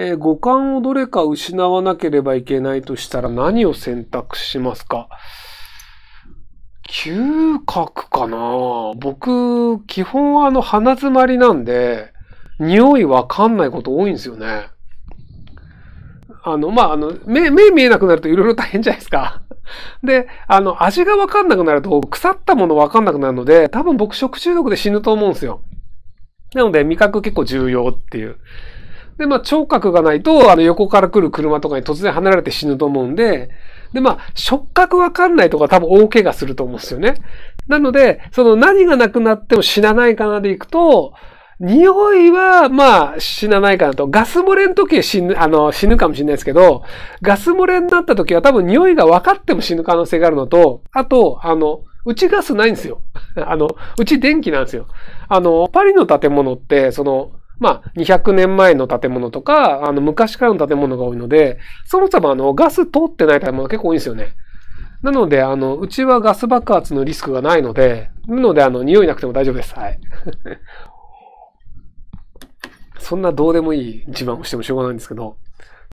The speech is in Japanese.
えー、五感をどれか失わなければいけないとしたら何を選択しますか？嗅覚かな？僕、基本はあの鼻詰まりなんで、匂いわかんないこと多いんですよね。あの、まあ、あの、目、目見えなくなるといろいろ大変じゃないですか。で、あの、味がわかんなくなると腐ったものわかんなくなるので、多分僕食中毒で死ぬと思うんですよ。なので味覚結構重要っていう。で、まあ、聴覚がないと、あの、横から来る車とかに突然離れて死ぬと思うんで、で、まあ、触覚わかんないとか多分大怪我すると思うんですよね。なので、その何がなくなっても死なないかなでいくと、匂いは、まあ、死なないかなと。ガス漏れの時は死ぬ、あの、死ぬかもしれないですけど、ガス漏れになった時は多分匂いが分かっても死ぬ可能性があるのと、あと、あの、うちガスないんですよ。あの、うち電気なんですよ。あの、パリの建物って、その、まあ、200年前の建物とか、あの、昔からの建物が多いので、そもそもあの、ガス通ってない建物が結構多いんですよね。なので、あの、うちはガス爆発のリスクがないので、なので、あの、匂いなくても大丈夫です。はい。そんなどうでもいい自慢をしてもしょうがないんですけど。